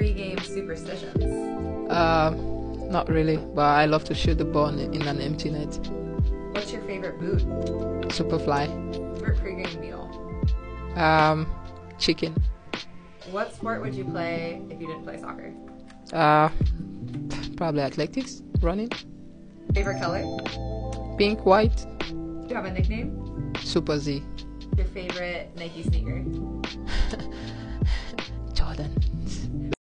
Pre-game superstitions? Uh, not really, but I love to shoot the ball in an empty net. What's your favorite boot? Superfly. Favorite pregame meal? Um, chicken. What sport would you play if you didn't play soccer? Uh, probably athletics, running. Favorite color? Pink, white, Do you have a nickname? Super Z. Your favorite Nike sneaker? Jordan.